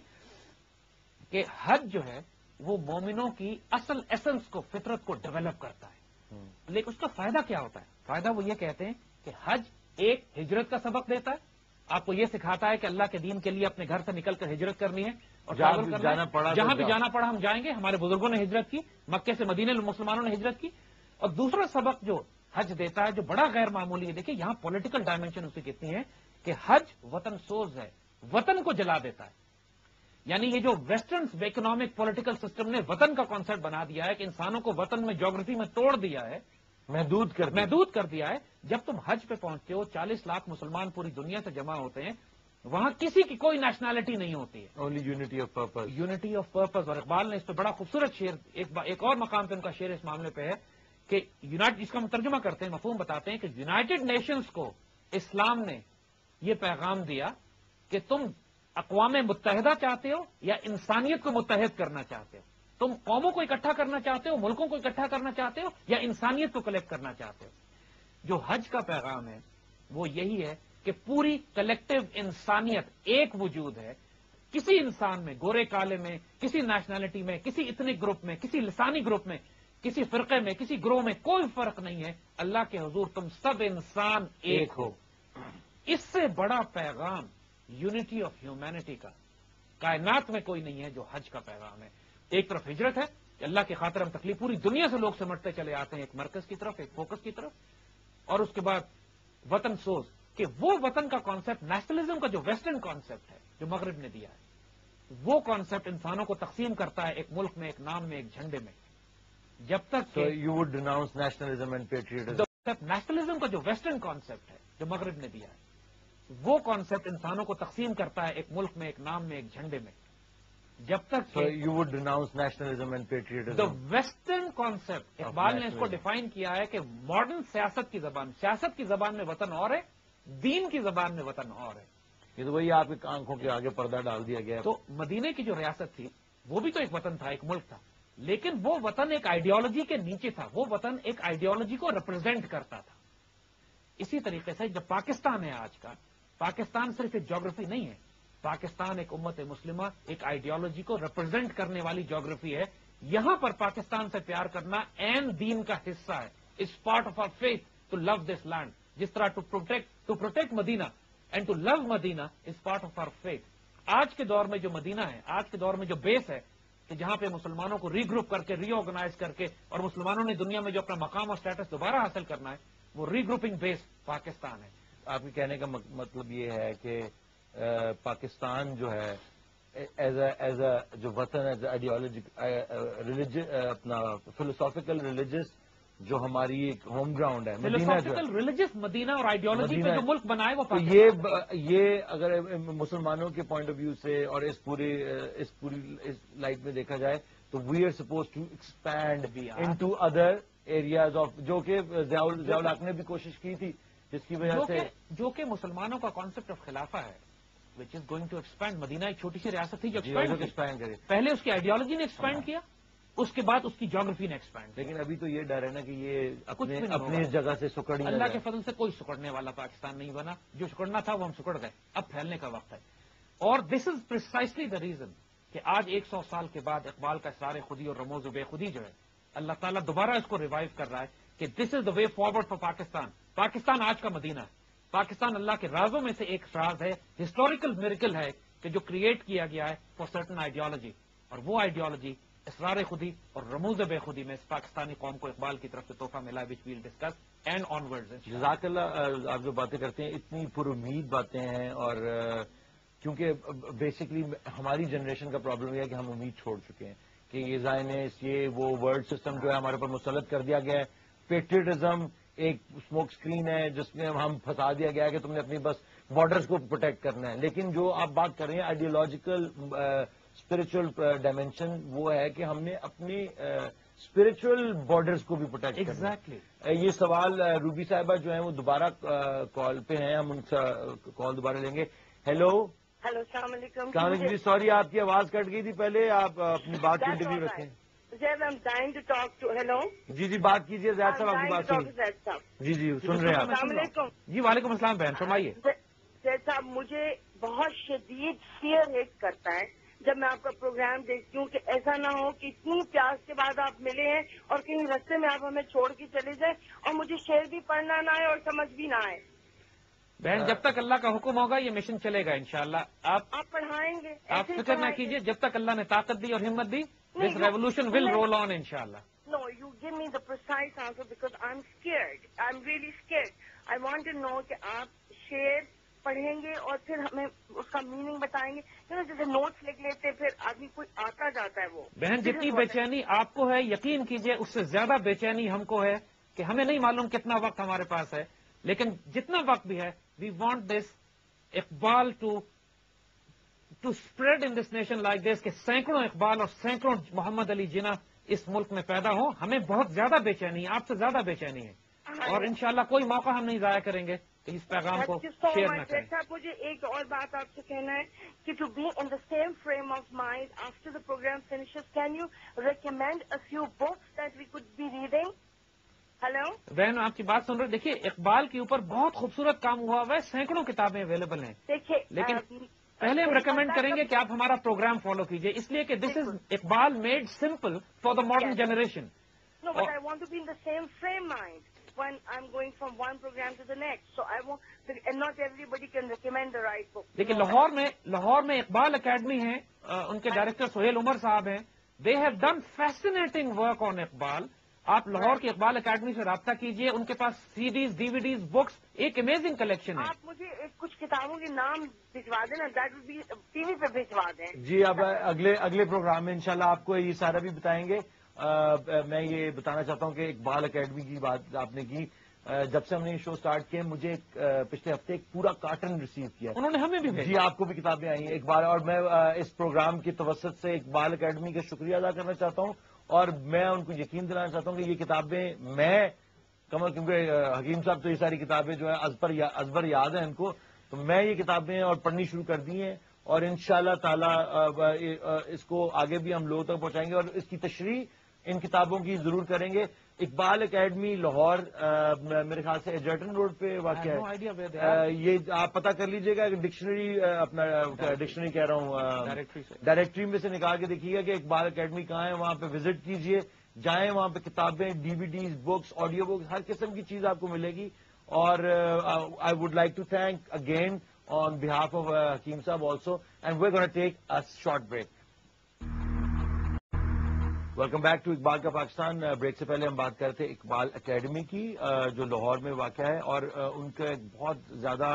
कि हज जो है वो मोमिनों की असल एसेंस को फितरत को डेवलप करता है। Hmm. लेकिन उसका फ़ायदा क्या होता है? फ़ायदा वो ये कहते हैं कि हज एक हिजरत का सबक देता है। आपको ये सिखाता है कि अल्लाह के दीन के लिए अपने घर से निकलकर हिजरत करनी है और भी करना जाना पड़ा तो जहाँ भी जाना पड़ा हम जाएँगे। हमारे बुज़ुर्गों ने हिजरत की मक्के से मदीने मुसलमानों ने हिजरत की। और दूसरा सबक जो हज देता है जो बड़ा गैर मामूली है देखिए यहाँ पॉलिटिकल डायमेंशन उसकी कितनी है कि हज वतन सोज है वतन को जला देता है। यानी ये जो वेस्टर्न इकोनॉमिक पॉलिटिकल सिस्टम ने वतन का कॉन्सेप्ट बना दिया है कि इंसानों को वतन में ज्योग्राफी में तोड़ दिया है महदूद कर। महदूद कर दिया है। जब तुम हज पे पहुँचते हो 40 लाख मुसलमान पूरी दुनिया से जमा होते हैं वहाँ किसी की कोई नेशनैलिटी नहीं होती है। Only unity of purpose unity of purpose और इकबाल ने इस पर बड़ा खूबसूरत शेर एक, एक और मकाम पे उनका शेर इस मामले पे है कि यूनाइटेड इसका हम तर्जुमा करते हैं मफहूम बताते हैं कि यूनाइटेड नेशंस को इस्लाम ने ये पैगाम दिया कि तुम अकवाम मुतहदा चाहते हो या इंसानियत को मुतहद करना चाहते हो। तुम कौमों को इकट्ठा करना चाहते हो, मुल्कों को इकट्ठा करना चाहते हो, या इंसानियत को कलेक्ट करना चाहते हो? जो हज का पैगाम है, वो यही है कि पूरी कलेक्टिव इंसानियत एक वजूद है। किसी इंसान में, गोरे काले में, किसी नेशनैलिटी में, किसी इतने ग्रुप में, किसी लसानी ग्रुप में, किसी फिरके में, किसी ग्रोह में कोई फ़र्क नहीं है। अल्लाह के हजूर, तुम सब इंसान एक हो। इससे बड़ा पैगाम यूनिटी ऑफ़ ह्यूमैनिटी का, कायनात में कोई नहीं है जो हज का पैगाम है। एक तरफ़ हिजरत है कि अल्लाह की खातर हम तकलीफ़ पूरी दुनिया से लोग समझते चले आते हैं एक मरकज की तरफ़ एक फोकस की तरफ़। और उसके बाद वतन सोच कि वो वतन का कॉन्सेप्ट नेशनलिज्म का जो वेस्टर्न कॉन्सेप्ट है जो मगरब ने दिया है वो कॉन्सेप्ट इंसानों को तकसीम करता है एक मुल्क में एक नाम में एक झंडे में। जब तक you would denounce nationalism and patriotism. Nationalism का जो वेस्टर्न कॉन्सेप्ट है जो मगरब ने दिया है वो कॉन्सेप्ट इंसानों को तकसीम करता है एक मुल्क में एक नाम में एक झंडे में। जब तक you you would denounce nationalism and the western concept Iqbal ने इसको डिफाइन किया है कि मॉडर्न सियासत की जबान सियासत की जबान में वतन और है दीन की जबान में वतन और है। ये तो वही आपकी आँखों के आगे पर्दा डाल दिया गया। तो मदीने की जो रियासत थी वो भी तो एक वतन था एक मुल्क था। लेकिन वो वतन एक आइडियोलॉजी के नीचे था वो वतन एक आइडियोलॉजी को रिप्रेजेंट करता था। इसी तरीके से जब पाकिस्तान है आज का पाकिस्तान सिर्फ़ एक ज्योग्राफी नहीं है पाकिस्तान एक उम्मत मुस्लिमा, एक आइडियोलॉजी को रिप्रेजेंट करने वाली ज्योग्राफी है। यहाँ पर पाकिस्तान से प्यार करना एन दीन का हिस्सा है। इस part of our faith to love this land जिस तरह to protect to protect Medina and to love Medina is part of our faith आज के दौर में जो मदीना है, आज के दौर में जो बेस है, कि जहाँ पे मुसलमानों को रीग्रुप करके रीऑर्गेनाइज करके और मुसलमानों ने दुनिया में जो अपना मकाम और स्टेटस दोबारा हासिल करना है, वो रीग्रुपिंग बेस पाकिस्तान है। आपके कहने का मतलब ये है कि पाकिस्तान जो है एज एज जो वतन एज आइडियोलॉजी रिलीजियस अपना फिलोसॉफिकल रिलीजियस जो हमारी एक होम ग्राउंड है मदीना जो रिलीजियस मदीना और आइडियोलॉजी पे जो मुल्क बनाए वो तो ये ब- ये अगर मुसलमानों के पॉइंट ऑफ़ व्यू से और इस पूरी इस पूरी इस लाइट में देखा जाए तो we are suppose to expand into other areas of जो कि जियाउल जियाउल ने भी कोशिश की थी जिसकी वजह से जो कि मुसलमानों का कॉन्सेप्ट ऑफ़ खिलाफा है। Which is going to expand Medina एक छोटी सी रियासत थी जो एक्सपैंड करे। पहले उसकी आइडियोलॉजी ने एक्सपैंड किया उसके बाद उसकी ज्योग्राफी ने एक्सपैंड लेकिन अभी तो ये डर है ना कि ये कुछ अपने भी अपनी जगह से सुकड़ अल्लाह के। फजल से कोई सुकड़ने वाला पाकिस्तान नहीं बना। जो सुकड़ना था वो हम सुकड़ गए। अब फैलने का वक्त है। और this is precisely the reason कि आज 100 साल के बाद इकबाल का सारे खुदी और रमोज बेखुदी जो है अल्लाह ताला दोबारा इसको रिवाइव कर रहा है कि this is the way forward for Pakistan. Pakistan आज का मदीना है। पाकिस्तान अल्लाह के राजों में से एक राज है हिस्टोरिकल मेरिकल है, कि जो क्रिएट किया गया है फॉर सर्टन आइडियोलॉजी और वो आइडियोलॉजी इसरार खुदी और रमूज बेखुदी में इस पाकिस्तानी कौम को इकबाल की तरफ़ से तोहफा मिला which we'll discuss and onwards जजाकल्ला आप जो बातें करते हैं, इतनी पुरुद बातें हैं, और क्योंकि बेसिकली हमारी जनरेशन का प्रॉब्लम यह है कि हम उम्मीद छोड़ चुके हैं कि ये जायनेस ये वो वर्ड सिस्टम जो है हमारे ऊपर मुसलत कर दिया गया है. पेट्रियटिज्म एक स्मोक स्क्रीन है जिसमें हम फंसा दिया गया है कि तुमने अपनी बस बॉर्डर्स को प्रोटेक्ट करना है। लेकिन जो आप बात कर रहे हैं आइडियोलॉजिकल स्पिरिचुअल डायमेंशन वो है कि हमने अपनी स्पिरिचुअल बॉर्डर्स को भी प्रोटेक्ट करना एग्जैक्टली अ, ये सवाल रूबी साहिबा जो है वो दोबारा कॉल पे हैं। हम उनका कॉल दोबारा लेंगे। हेलो हेलो सलामकुम जी सॉरी आपकी आवाज़ कट गई थी पहले। आप अपनी बात कंटिन्यू रखें। Zaib I am dying to talk to hello जी जी बात कीजिए जैद साहब आपकी बात सुन जी जी सुन रहे हैं आप। जी वालेकुम अस्सलाम बहन फरमाइए। जैद साहब मुझे बहुत शदीद फियर हिट करता है जब मैं आपका प्रोग्राम देखती हूँ कि ऐसा ना हो कि इतनी प्यास के बाद आप मिले हैं और कहीं रस्ते में आप हमें छोड़ के चले जाए और मुझे शेर भी पढ़ना ना आए और समझ भी ना आए। बहन जब तक अल्लाह का हुक्म होगा ये मिशन चलेगा इंशाल्लाह। आप आप पढ़ाएँगे आप फ़िक्र ना कीजिए जब तक अल्लाह ने ताकत दी और हिम्मत दी नहीं, no, रेवोल्यूशन विल नहीं। Roll on No, you give me the precise answer because I'm scared. I'm really scared. I want to know कि आप शेर पढ़ेंगे और फिर हमें उसका मीनिंग बताएँगे you know, जैसे नोट्स लिख लेते फिर आदमी कोई आता जाता है वो बहन जितनी बेचैनी आपको है यकीन कीजिए उससे ज़्यादा बेचैनी हमको है कि हमें नहीं मालूम कितना वक्त हमारे पास है लेकिन जितना वक्त भी है we want this Iqbal to to spread in this nation like this के सैकड़ों इकबाल और सैकड़ों मोहम्मद अली जिना इस मुल्क में पैदा हो हमें बहुत ज़्यादा बेचैनी है आपसे ज़्यादा बेचैनी है। और इंशाल्लाह कोई मौका हम नहीं जाया करेंगे कि इस पैगाम को शेयर न करें। जैसा मुझे एक और बात आपसे कहना है कि to be in the same frame of mind after the program finishes, can you recommend a few books that we could be reading? Hello? बहन आपकी बात सुन रहे देखिए इकबाल के ऊपर बहुत खूबसूरत काम हुआ हुआ है सैकड़ों किताबें अवेलेबल हैं। देखिए लेकिन अ, पहले हम रिकमेंड करेंगे कि आप हमारा प्रोग्राम फॉलो कीजिए। इसलिए कि this is Iqbal made simple for the modern generation No, but Oh. I want to be in the same frame mind when I'm going from one program to the next. So I want, and not everybody can recommend the right book. देखिए लाहौर में लाहौर में इकबाल एकेडमी है उनके डायरेक्टर सोहेल उमर साहब हैं। They have done fascinating work on Iqbal आप लाहौर की इकबाल एकेडमी से रब्ता कीजिए उनके पास सीडीज डीवीडीज बुक्स एक अमेजिंग कलेक्शन है। आप मुझे एक कुछ किताबों के नाम भिजवा देना दैट विल बी टीवी पे भिजवा दें। जी अब अगले अगले प्रोग्राम में इंशाल्लाह आपको ये सारा भी बताएँगे। अ, मैं ये बताना चाहता हूँ कि इकबाल अकेडमी की बात आपने की। जब से हमने ये शो स्टार्ट किया मुझे पिछले हफ़्ते एक पूरा कार्टन रिसीव किया। उन्होंने हमें भी जी आपको भी किताबें आई हैं। इकबाल और मैं इस प्रोग्राम की तवसत से इकबाल अकेडमी का शुक्रिया अदा करना चाहता हूँ। और मैं उनको यकीन दिलाना चाहता हूँ कि ये किताबें मैं कमल क्योंकि हकीम साहब तो ये सारी किताबें जो है अजबर या, अजबर याद है इनको तो मैं ये किताबें और पढ़नी शुरू कर दी हैं और इन ताला इसको आगे भी हम लोगों तक पहुंचाएँगे और इसकी तशरी इन किताबों की ज़रूर करेंगे। इकबाल एकेडमी लाहौर मेरे ख्याल से एजर्टन रोड पे वाक़ है. ये आप पता कर लीजिएगा डिक्शनरी अपना डिक्शनरी कह रहा हूँ डायरेक्टरी डायरेक्टरी में से निकाल के देखिएगा कि इकबाल एकेडमी कहाँ है वहाँ पे विज़िट कीजिए जाएँ वहाँ पे किताबें डीवीडीज बुक्स ऑडियो बुक्स हर किस्म की चीज़ आपको मिलेगी। और I would like to thank again on behalf of Hakim Sahab also and we gonna take a short break welcome back to Iqbal का पाकिस्तान ब्रेक से पहले हम बात कर रहे थे इकबाल एकेडमी की जो लाहौर में वाक़ है और उनका एक बहुत ज़्यादा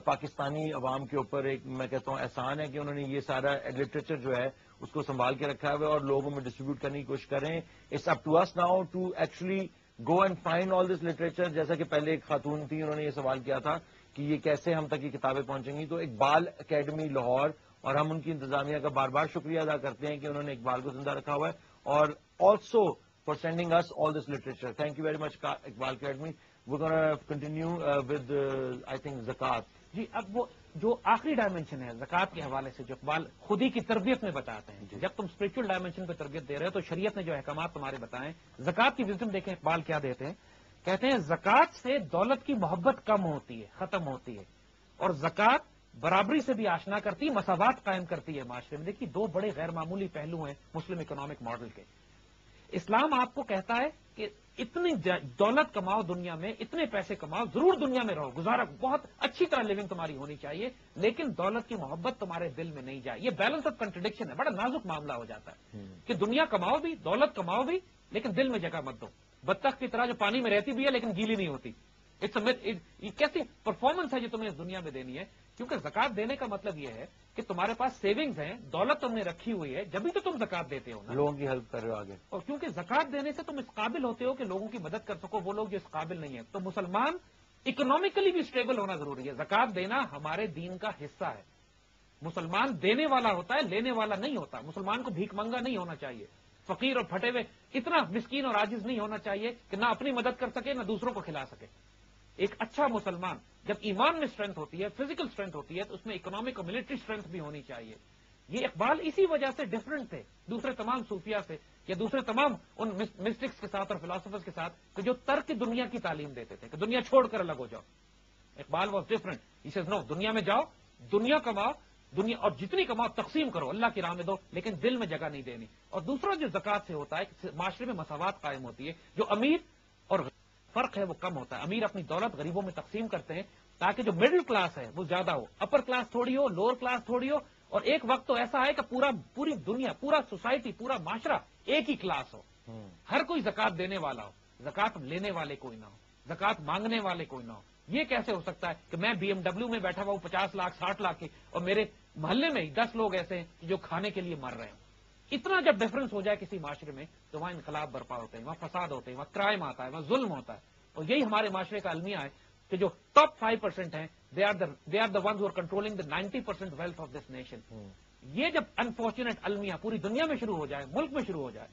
पाकिस्तानी अवाम के ऊपर एक, मैं कहता हूँ, एहसान है कि उन्होंने ये सारा लिटरेचर जो है, उसको संभाल के रखा हुआ है और लोगों में डिस्ट्रीब्यूट करने की कोशिश कर it's up to us now to actually go and find all this literature जैसा कि पहले एक खातून थी, उन्होंने ये सवाल किया था कि ये कैसे हम तक ये किताबें पहुंचेंगी। तो इकबाल अकेडमी लाहौर, और हम उनकी इंतजामिया का बार बार शुक्रिया अदा करते हैं कि उन्होंने इकबाल को ज़िंदा रखा हुआ है। और also for sending us all this literature thank you very much Iqbal academy वो कंटिन्यू विद आई थिंक जक़ात जी अब वो जो आखिरी डायमेंशन है जक़ात के हवाले से जो इकबाल खुदी की तरबियत में बताते हैं। जब तुम स्पिरिचुअल डायमेंशन पे तरबियत दे रहे हो तो शरीयत ने जो अहकाम तुम्हारे बताएँ जक़ात की विजडम देखें इकबाल क्या देते हैं? कहते हैं जक़ात से दौलत की मोहब्बत कम होती है खत्म होती है। और जक़ात बराबरी से भी आशना करती है मसावत कायम करती है माशरे में। देखिए दो बड़े गैर मामूली पहलू हैं मुस्लिम इकोनॉमिक मॉडल के। इस्लाम आपको कहता है कि इतनी दौलत कमाओ दुनिया में इतने पैसे कमाओ ज़रूर दुनिया में रहो गुजारा बहुत अच्छी तरह लिविंग तुम्हारी होनी चाहिए लेकिन दौलत की मोहब्बत तुम्हारे दिल में नहीं जाए। ये बैलेंस ऑफ़ कंट्रडिक्शन है बड़ा नाजुक मामला हो जाता है हम्म। कि दुनिया कमाओ भी दौलत कमाओ भी लेकिन दिल में जगह मत दो। बत्तख की तरह जो पानी में रहती भी है लेकिन गीली नहीं होती। इट्स कैसी परफॉर्मेंस है जो तुम्हें इस दुनिया में देनी है? क्योंकि जक़ात देने का मतलब यह है कि तुम्हारे पास सेविंग्स हैं दौलत तुमने रखी हुई है जब भी तो तुम जक़ात देते हो ना। लोगों की हेल्प कर रहे हो आगे। और क्योंकि जक़ात देने से तुम इस काबिल होते हो कि लोगों की मदद कर सको वो लोग जो इस काबिल नहीं है। तो मुसलमान इकोनॉमिकली भी स्टेबल होना ज़रूरी है। जक़ात देना हमारे दीन का हिस्सा है। मुसलमान देने वाला होता है लेने वाला नहीं होता। मुसलमान को भीख मंगा नहीं होना चाहिए। फकीर और फटे हुए इतना मिस्कीन और आजिज नहीं होना चाहिए कि ना अपनी मदद कर सके ना दूसरों को खिला सके। एक अच्छा मुसलमान, जब ईमान में स्ट्रेंथ होती है फ़िज़िकल स्ट्रेंथ होती है तो उसमें इकोनॉमिक और मिलिट्री स्ट्रेंथ भी होनी चाहिए। ये इकबाल इसी वजह से डिफरेंट थे, दूसरे तमाम सूफिया से, या दूसरे तमाम उन मिस्टिक्स के साथ और फिलोसफर्स के साथ, कि जो तर्क दुनिया की तालीम देते थे, कि दुनिया छोड़कर अलग हो जाओ। इकबाल वॉज़ डिफरेंट इसे नो दुनिया में जाओ, दुनिया कमाओ, दुनिया, और जितनी कमाओ, तकसीम करो, अल्लाह की राह में दो, लेकिन दिल में जगह नहीं देनी। और दूसरा जो जक़ात से होता है, माशरे में मसावत कायम होती है, जो अमीर और फ़र्क है वो कम होता है। अमीर अपनी दौलत गरीबों में तकसीम करते हैं ताकि जो मिडिल क्लास है वो ज़्यादा हो। अपर क्लास थोड़ी हो लोअर क्लास थोड़ी हो और एक वक्त तो ऐसा है कि पूरा पूरी दुनिया पूरा सोसाइटी पूरा माशरा एक ही क्लास हो। हम्म। हर कोई जक़ात देने वाला हो। जक़ात लेने वाले कोई ना हो। जक़ात मांगने वाले कोई ना हो। ये कैसे हो सकता है कि मैं बीएमडब्ल्यू में बैठा हुआ हूँ पचास लाख साठ लाख के और मेरे मोहल्ले में ही दस लोग ऐसे हैं जो खाने के लिए मर रहे हैं? इतना जब डिफरेंस हो जाए किसी माशरे में तो वहाँ इनकलाब बर्पा होते हैं वहाँ फसाद होते हैं वहाँ क्राइम आता है वहाँ जुल्म होता है। और यही हमारे माशरे का अलमिया है कि जो टॉप फाइव परसेंट है they are they are the one are controlling the ninety percent wealth of this nation ये जब अनफॉर्चुनेट अलमिया पूरी दुनिया में शुरू हो जाए मुल्क में शुरू हो जाए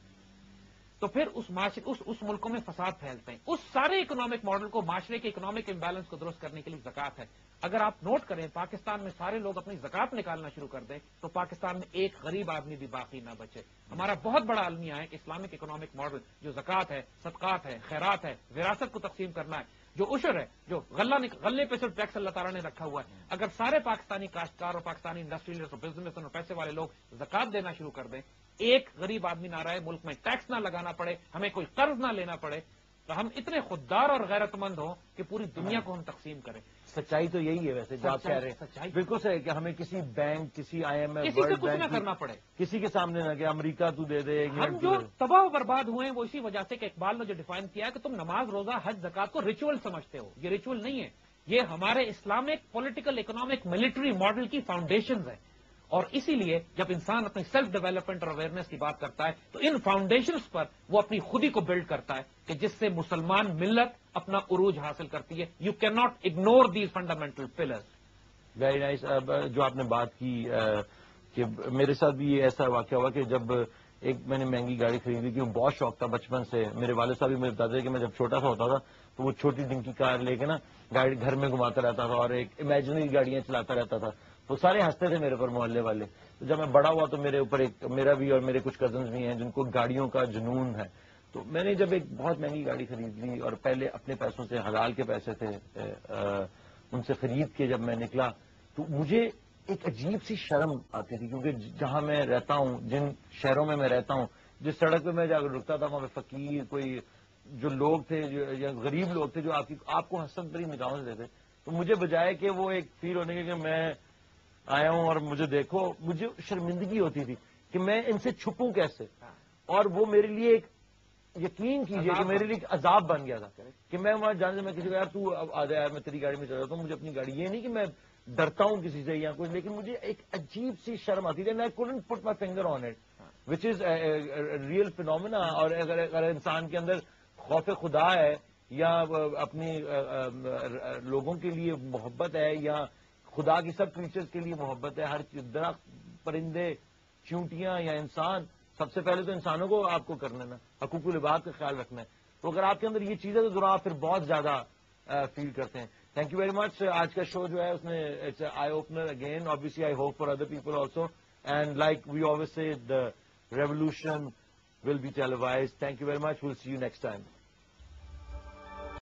तो फिर उस माशरे, उस उस मुल्कों में फसाद फैलते हैं। उस सारे इकोनॉमिक मॉडल को, माशरे के इकोनॉमिक इम्बैलेंस को दुरुस्त करने के लिए जक़ात है। अगर आप नोट करें, पाकिस्तान में सारे लोग अपनी जक़ात निकालना शुरू कर दें तो पाकिस्तान में एक गरीब आदमी भी बाकी ना बचे। हमारा बहुत बड़ा अलमिया है कि इस्लामिक इकोनॉमिक मॉडल जो जक़ात है, सदकात है, खैरात है, विरासत को तकसीम करना है, जो उशर है, जो गल्ला गल्ले पे सिर्फ़ टैक्स अल्लाह ताला ने रखा हुआ है। अगर सारे पाकिस्तानी काश्तकार और पाकिस्तानी इंडस्ट्रियलिस्ट और बिज़नेस और पैसे वाले लोग जक़ात देना शुरू कर दें एक गरीब आदमी ना रहे मुल्क में टैक्स ना लगाना पड़े हमें कोई कर्ज ना लेना पड़े तो हम इतने खुददार और गैरतमंद हों कि पूरी दुनिया को हम तकसीम करें। सच्चाई तो यही है वैसे जो आप कह रहे हैं। बिल्कुल सही कि हमें किसी बैंक किसी आईएमएफ किसी से कुछ ना करना पड़े। किसी के सामने ना कि अमेरिका तू दे दे हम जो तबाह बर्बाद हुए हैं वो इसी वजह से कि इकबाल ने जो डिफाइन किया है कि तुम नमाज़ रोजा हज जक़ात को रिचुअल समझते हो। ये रिचुअल नहीं है। ये हमारे Islamic political economic military model की फाउंडेशन है। और इसीलिए जब इंसान अपनी सेल्फ डेवलपमेंट और अवेयरनेस की बात करता है तो इन फाउंडेशन पर वो अपनी खुदी को बिल्ड करता है कि जिससे मुसलमान मिल्लत अपना उरूज हासिल करती है। You can not ignore these fundamental pillars very nice जो आपने बात की कि मेरे साथ भी ये ऐसा वाक्य हुआ कि जब एक मैंने महँगी गाड़ी खरीदी थी बहुत शौक था बचपन से। मेरे वाले साहब भी मुझे बताते थे कि, मैं जब छोटा सा होता था तो वो छोटी दिन की कार लेके ना, गाड़ी घर में घुमाता रहता था और एक इमेजिनरी गाड़ियाँ चलाता रहता था। तो सारे हँसते थे मेरे पर मोहल्ले वाले। तो जब मैं बड़ा हुआ तो मेरे ऊपर एक, मेरा भी और मेरे कुछ कज़न भी हैं जिनको गाड़ियों का जुनून है। तो मैंने जब एक बहुत महँगी गाड़ी खरीद ली और पहले अपने पैसों से, हलाल के पैसे थे उनसे खरीद के जब मैं निकला तो मुझे एक अजीब सी शर्म आती थी क्योंकि जहाँ मैं रहता हूँ, जिन शहरों में मैं रहता हूँ, जिस सड़क पे मैं जाकर रुकता था, वहाँ पे फकीर, कोई जो लोग थे, जो, या गरीब लोग थे जो आपकी, आपको हंसन भरी निगाहों से देते। तो मुझे बजाय कि वो एक फील होने के कि मैं आया हूँ और मुझे देखो मुझे शर्मिंदगी होती थी कि मैं इनसे छुपूं कैसे? और वो मेरे लिए एक यकीन कीजिए कि मेरे लिए अजाब बन गया था कि मैं वहाँ जाने से मैं किसी को यार तू अब आ जाए यार मैं तेरी गाड़ी में चल रहा हूँ मुझे अपनी गाड़ी ये नहीं कि मैं डरता हूँ किसी से या कुछ लेकिन मुझे एक अजीब सी शर्म आती थी। I couldn't put my finger on it which is real phenomena और अगर अगर इंसान के अंदर खौफ खुदा है या अपनी लोगों के लिए मोहब्बत है या खुदा की सब क्रीचर्स के लिए मोहब्बत है, हर दरख्त, परिंदे, चूंटियाँ या इंसान, सबसे पहले तो इंसानों को आपको कर लेना हकूकुल इबाद का ख्याल रखना है तो अगर आपके अंदर ये चीज़ है तो जरा आप फिर बहुत ज़्यादा फील करते हैं थैंक यू वेरी मच आज का शो जो है, उसने it's eye opener again obviously I hope for other people also and like we always say the revolution will be televised. Thank you very much. We'll see you next time.